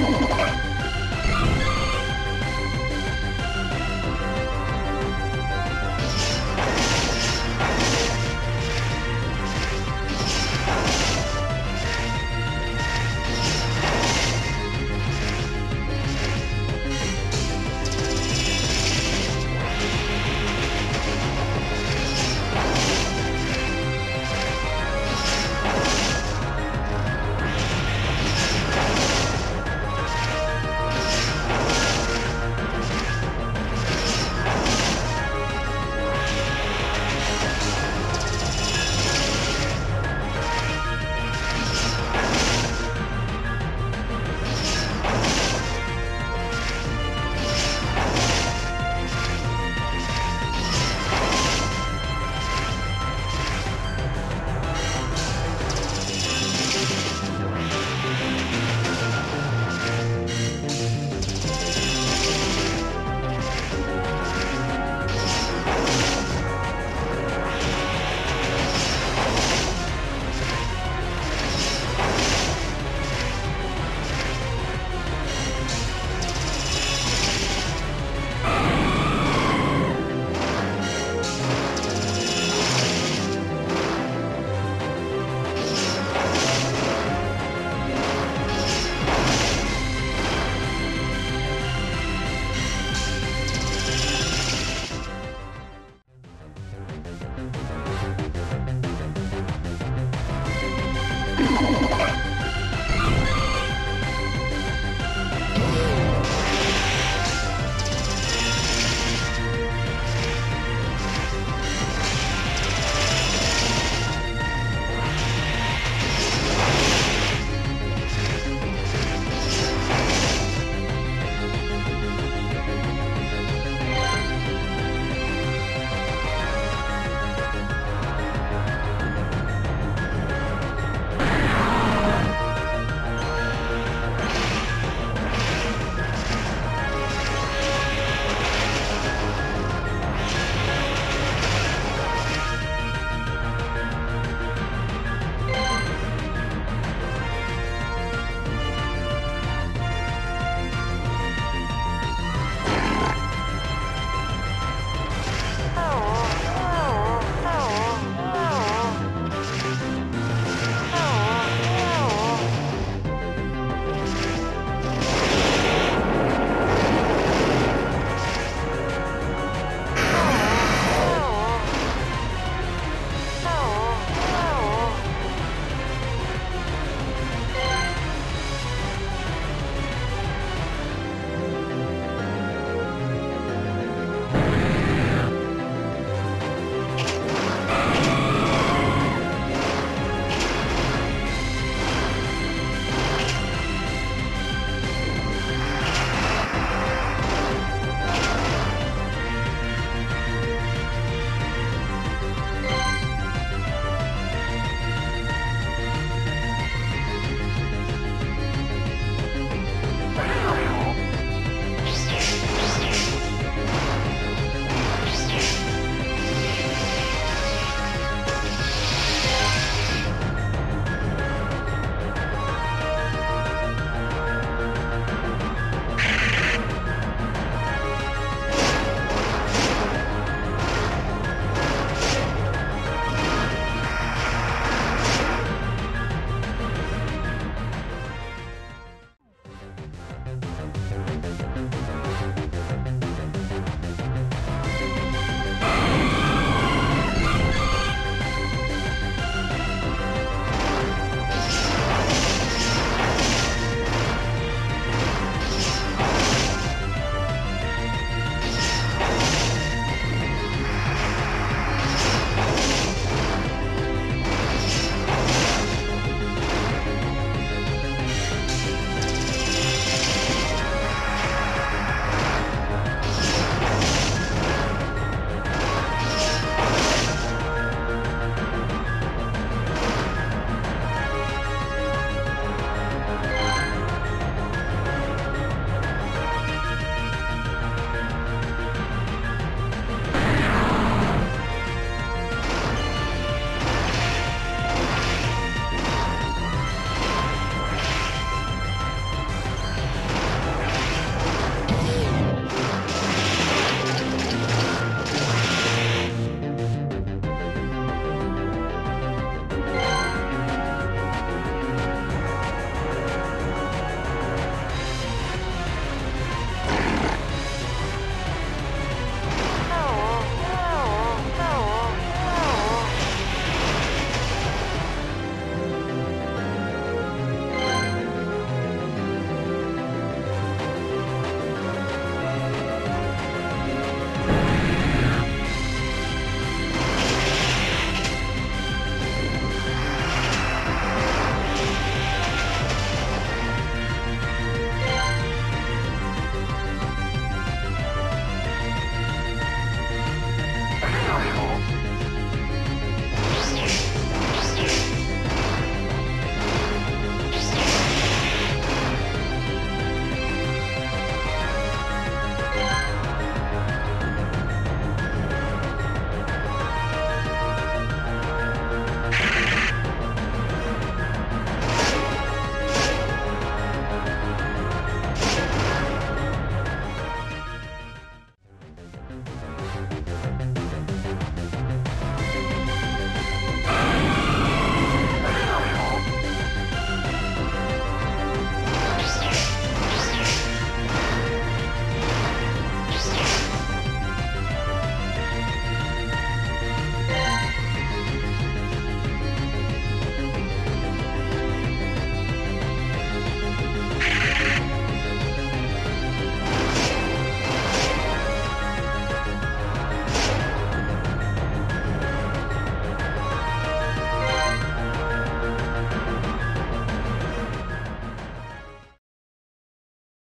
you